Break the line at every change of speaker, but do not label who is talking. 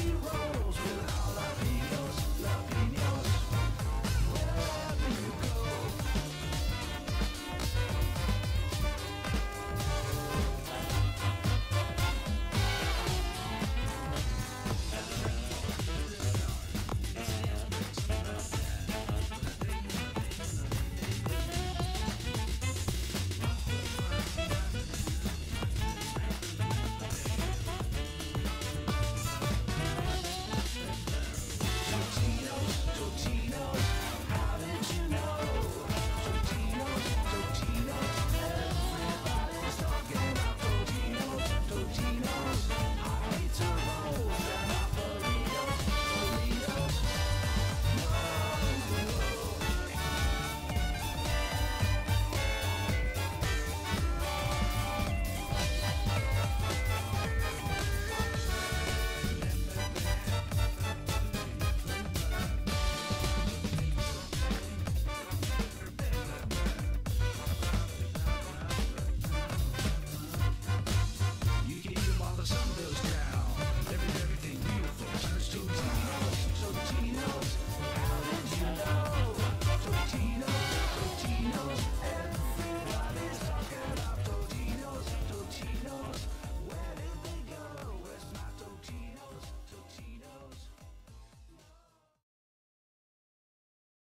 he